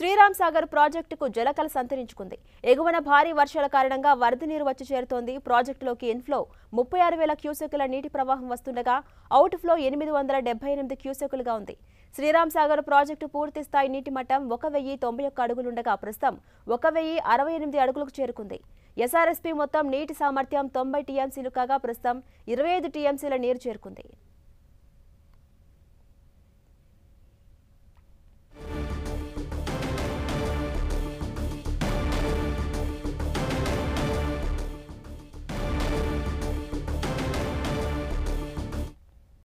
శ్రీరామ్ సాగర్ ప్రాజెక్టుకు జలకల సంతరించుకుంది. ఎగువన భారీ వర్షాల కారణంగా వరద నీరు వచ్చి చేరుతోంది. ప్రాజెక్టులోకి ఇన్ఫ్లో ముప్పై ఆరు వేల క్యూసెక్కుల నీటి ప్రవాహం వస్తుండగా అవుట్ ఫ్లో ఎనిమిది వందల డెబ్బై ఎనిమిది క్యూసెక్కులుగా ఉంది. శ్రీరామ్ సాగర్ ప్రాజెక్టు పూర్తి స్థాయి నీటి మట్టం ఒక వెయ్యి తొంభై ఒక్క అడుగులుండగా ప్రస్తుతం ఒక వెయ్యి అరవై ఎనిమిది అడుగులకు చేరుకుంది. ఎస్ఆర్ఎస్పీ మొత్తం నీటి సామర్థ్యం తొంభై టీఎంసీలు కాగా ప్రస్తుతం ఇరవై ఐదు టీఎంసీల నీరు చేరుకుంది.